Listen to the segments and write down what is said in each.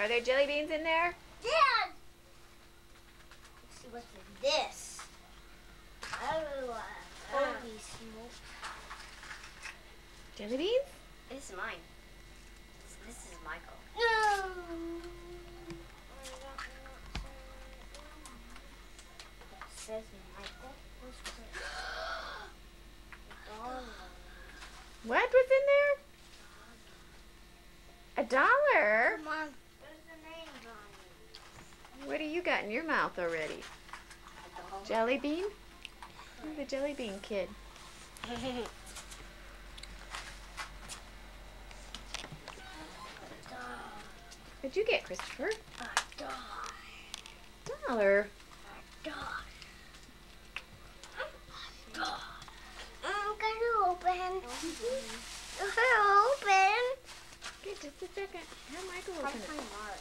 Are there jelly beans in there? Dad! Let's see what's in this. Oh, uh, holy smoke. Jelly beans? This is mine. This, this is Michael. No! It says Michael. Oh. What was in there? A dollar? Come on. There's the names on What do you got in your mouth already? Jelly bean? You're the jelly bean kid. What'd you get, Christopher? A dog. Dollar. Dog. Dog. I'm gonna open. I'm gonna open. Okay, just a second. Have Michael I'll open it. Mark.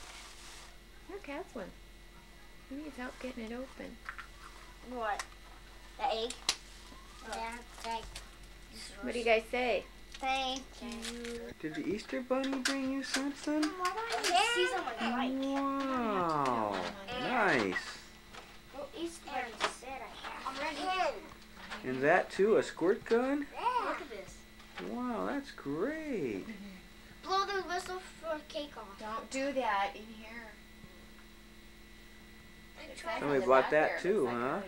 Mark has one. He needs help getting it open. What? The egg? Yeah, egg. What do you guys say? Thank you. Did the Easter Bunny bring you something? What I see someone like. Wow, nice. Well, Easter Bunny said I have. I'm. And that too, a squirt gun? Yeah. Look at this. Wow, that's great. Blow the whistle for cake off. Don't do that in here. Somebody bought that too, huh?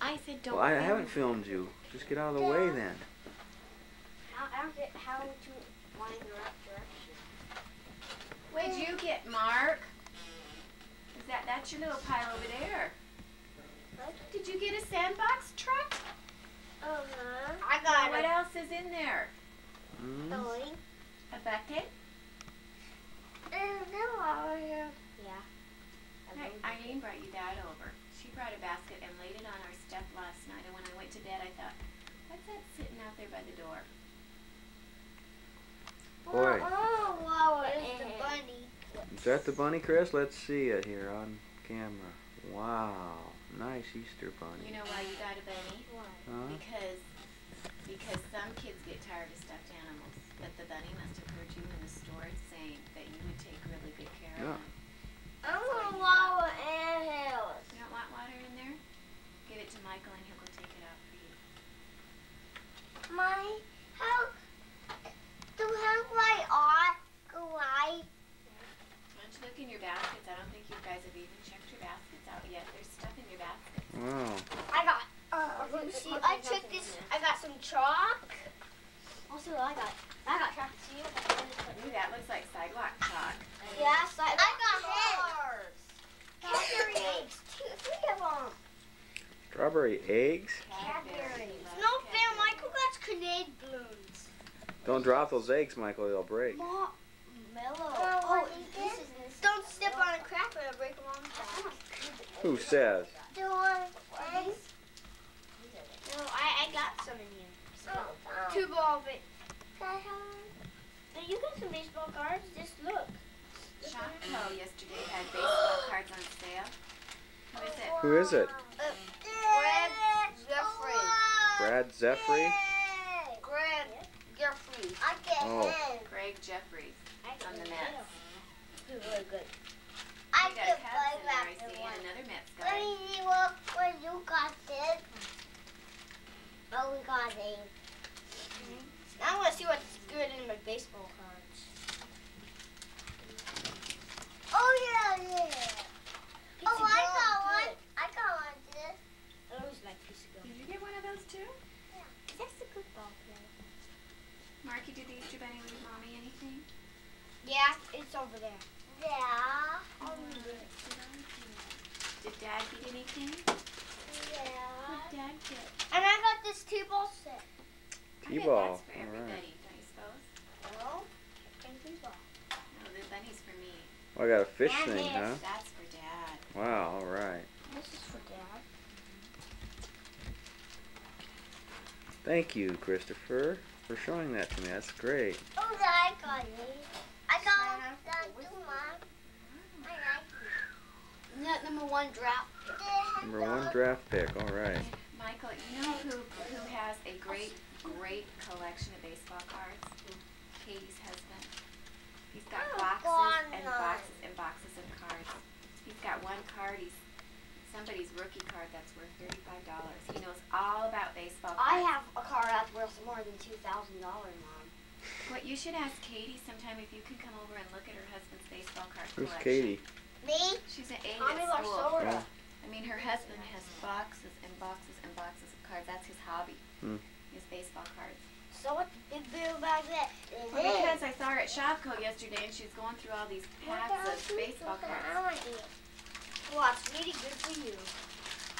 I said don't. Well, I haven't filmed you. Just get out of the way then. How, I don't get how to wind the right direction. What'd you get, Mark? Is that that's your little pile over there? What? Did you get a sandbox truck? Uh-huh. I Now, got what a else is in there? Mm. A bucket? Yeah. Hey, brought you that over. She brought a basket and laid it on our step last night, and when I went to bed, I thought, what's that sitting out there by the door? Boy. Oh, wow, it's the bunny. Is that the bunny, Chris? Let's see it here on camera. Wow, nice Easter bunny. You know why you got a bunny? Huh? Because because some kids get tired of stuffed animals, but the bunny must have heard you in the store saying that you would take really good care Yeah. of them. I want water and hills. You don't want water in there? Give it to Michael and he'll go take it out for you. My, how, do how I ought go I? Why don't you look in your baskets? I don't think you guys have even checked your baskets out yet. There's stuff in your baskets. Wow. I got, uh, let me see, I took this, I got some chalk. Also, I got, I got chalk too. Ooh, that looks like sidewalk chalk. Yes, I, I got hens. Cadbury eggs, two, three of them. Strawberry eggs? Cadbury. No fair, Michael got grenade balloons. Don't drop those eggs, Michael. They'll break. Mo- mellow. Oh, this is, don't step on a crack or it'll break them on the back. Who says? Do you want eggs? No, I, I got some in here. Oh, Two ball but You got some baseball cards? Just look. Shopko yesterday had baseball cards on sale. Who is it? Who is it? Greg Jeffrey. Brad Zeffrey? Oh, Greg Jeffrey. I Oh. Gregg Jefferies on the Mets. Really good. You got Cubs in there, I see, and another Mets Let me see what, what you got this. Oh, we got it. Now mm-hmm. I want to see what's good in my baseball cards. Oh, yeah, yeah. oh, I got one. I got one, this. I always like piece of Did you get one of those too? That's the good ball player. Marky, did the Easter Bunny leave mommy anything? Yeah, it's over there. Yeah. Did Dad get anything? Yeah. What did Dad get? And I got this two ball set. I bet T-ball. That's for All right. everybody, don't you suppose? Oh, and two ball. No, the bunny's for me. Oh, I got a fish And thing, this. huh? That's for Dad. Wow, all right. This is for Dad. Thank you, Christopher, for showing that to me. That's great. Oh, I got it. I got that too, Mom. I mm-hmm. like it. Net number one draft. Number one draft pick. All right. Michael, you know who who has a great, great collection of baseball cards? Katie's husband. He's got Oh, boxes and God. boxes and boxes of cards. He's got one card. He's somebody's rookie card that's worth thirty-five dollars. He knows all about baseball. Cards. I have a car that's worth more than two thousand dollars, Mom. What you should ask Katie sometime if you could come over and look at her husband's baseball card Who's collection. Katie? Me? She's an eight Tommy at school. Lasorda. I mean, her husband has boxes and boxes and boxes of cards. That's his hobby. Hmm. His baseball cards. So what's the big deal about that? Well, because I saw her at Shopko yesterday and she was going through all these packs of baseball cards. Well, it's really good for you.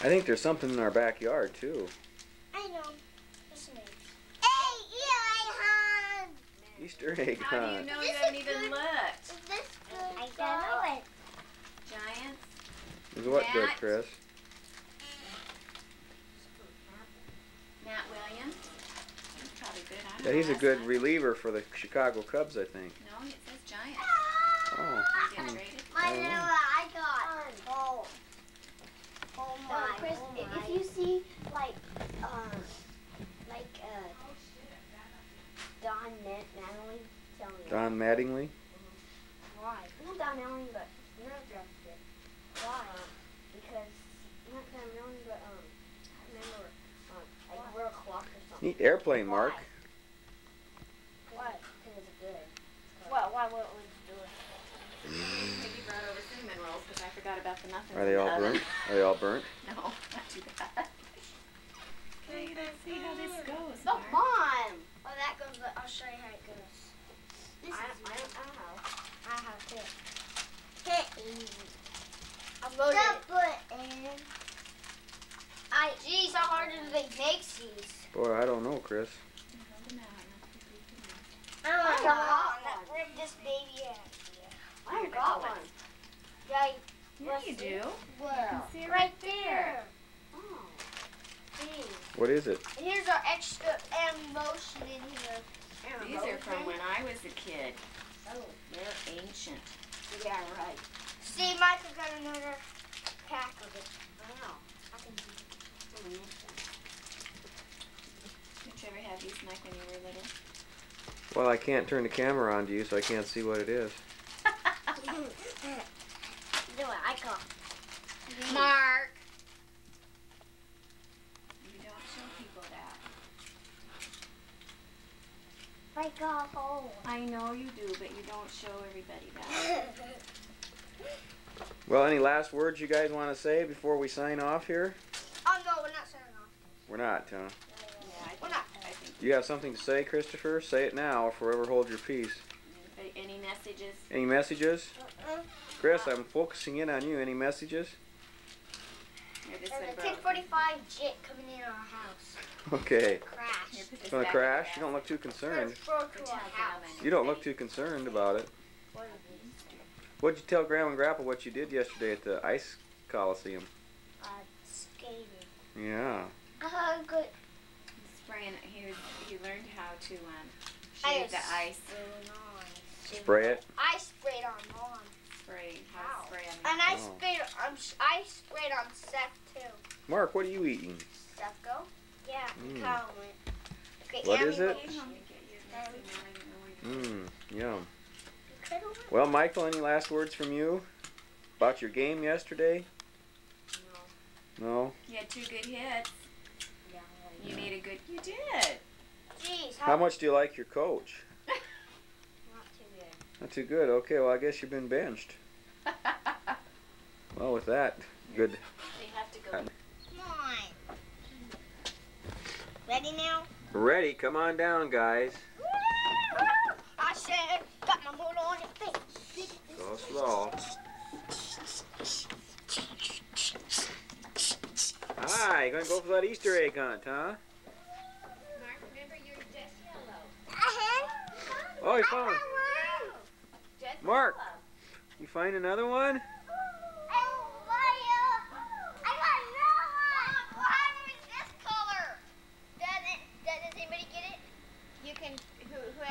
I think there's something in our backyard too. I know. Listen to me. Hey, Eli Easter egg How do you know This you haven't even good. looked? Is this good? I don't know it. Giants? Is what good, Chris? Matt Williams? He's probably good. I don't Yeah, know he's a good time. reliever for the Chicago Cubs, I think. No, it says Giants. Oh. Did he? My I don't little know. I got. Oh. Oh my. Uh, Chris, if you see like, um, like uh, Don Net Natalie, tell me Don Mattingly. why. Not Don Natalie, but not drafted. Why? Because not Don Natalie, but um, I remember um, like a clock or something. Neat airplane, Mark. Why? Because it's good. What? Why? What would you do it? Maybe brought over cinnamon rolls because I forgot about the muffins. Are they all oven. burnt? Are they all burnt? No, not too bad. Okay, let's see how this goes. Oh, the Mark. bomb. Oh, that goes. but I'll show you how it goes. This I, is I, don't, I don't know. I have to hit easy. I'm loaded. The button. I. Jeez, how hard do they make these? Boy, I don't know, Chris. Hold them out. I I got one. one. Rip this baby out. I got one. Yeah, Yeah, Let's you do. Well, see it right right there. Oh. See. What is it? Here's our extra emotion in here. These are from when I was a kid. Oh. They're ancient. Yeah, right. Hmm. See, Michael got another pack of it. Wow. I can do it. Did you ever have these, Mike, when you were little? Well, I can't turn the camera on to you, so I can't see what it is. Do it. I got. Mm-hmm. Mark! You don't show people that. I got home. I know you do, but you don't show everybody that. Well, any last words you guys want to say before we sign off here? oh no, we're not signing off. We're not, huh? Yeah, We're not. You have something to say, Christopher? Say it now, or forever hold your peace. Any- Any messages? Any messages? Uh-uh. Chris, I'm focusing in on you. Any messages? Here, this There's a 1045 jet coming in our house. Okay. Crash. Here, put It's gonna back in the crash? You basket. don't look too concerned. Broke Put to our it house. down in You don't look too concerned about it. What is this? What'd you tell Grandma and Grandpa what you did yesterday at the ice coliseum? Uh, skating. Yeah. Uh, good. Spraying, he, he learned how to um, shave the ice So nice. Spray it. I sprayed on mom. spray, how spray on And I Oh. sprayed on I sprayed on Seth too. Mark, what are you eating? Seth go? Yeah, Mm. Kyle. Okay, What Amy is it? went. the. Let me get you this, and now I didn't know where you- Mmm, yum. You could've went. Well, Michael, any last words from you about your game yesterday? No. You had two good hits. Yeah. You made a good. You did. Jeez, How much do you like your coach? Not too good. Not too good. Okay, well, I guess you've been benched. Well, with that, good. They have to go. Come on. Ready now? Ready? Come on down, guys. I said, got my motor on your face. Go slow. Hi, you gonna go for that Easter egg hunt, huh? Mark, remember you're just yellow. Uh-huh. Oh, you found it. Just Mark. You find another one? You can. Who who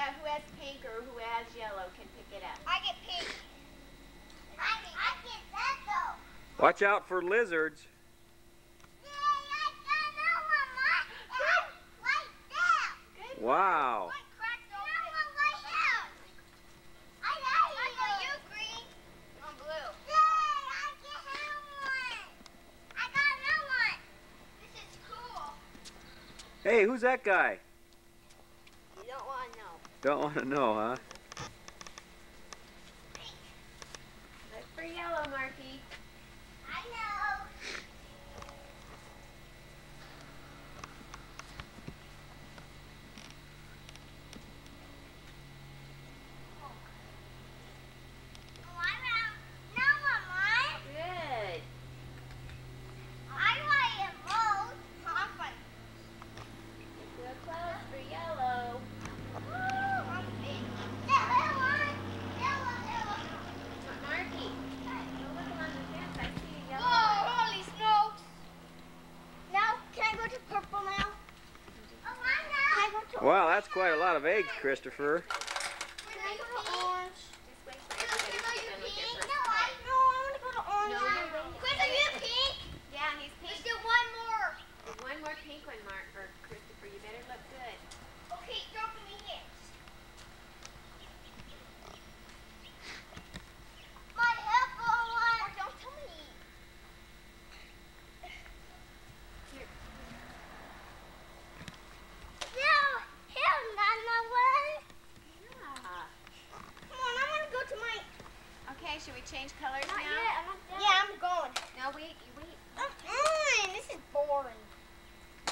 Hey, who's that guy? You don't want to know. Don't want to know, huh? Christopher.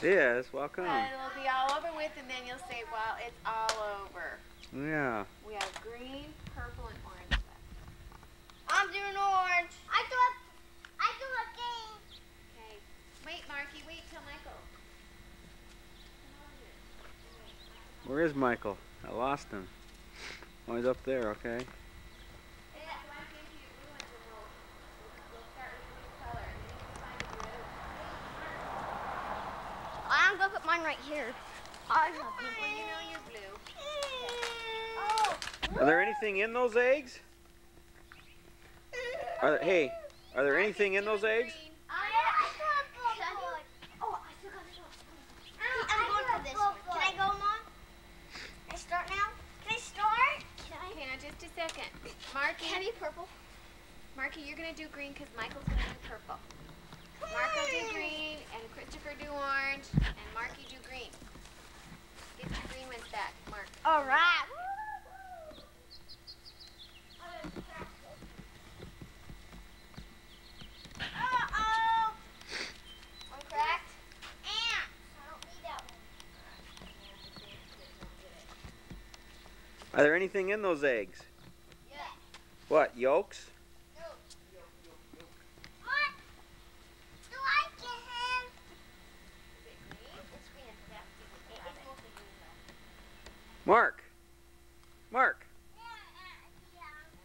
Yes. welcome. And it'll be all over with, and then you'll say, well, it's all over. Yeah. We have green, purple, and orange left. I'm doing orange. I do a, I do a game. Okay. Wait, Marky. Wait till Michael. Where is Michael? I lost him. Oh, he's up there, okay. Are there anything in those eggs? Are there, hey, are there anything in those eggs? Second. Marky, can I do purple? Marky, you're gonna do green because Michael's gonna do purple. Mark do green, and Christopher do orange, and Marky do green. Freeman's back, Mark. All right. Are there anything in those eggs? Yeah. What, yolks?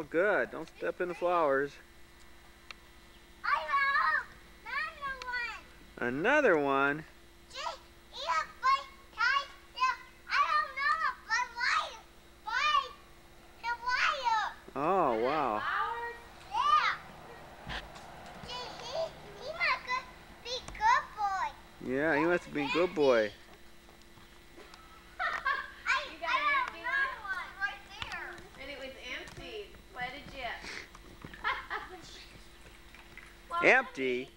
all good. Don't step in the flowers. I. Another one. Another one? empty.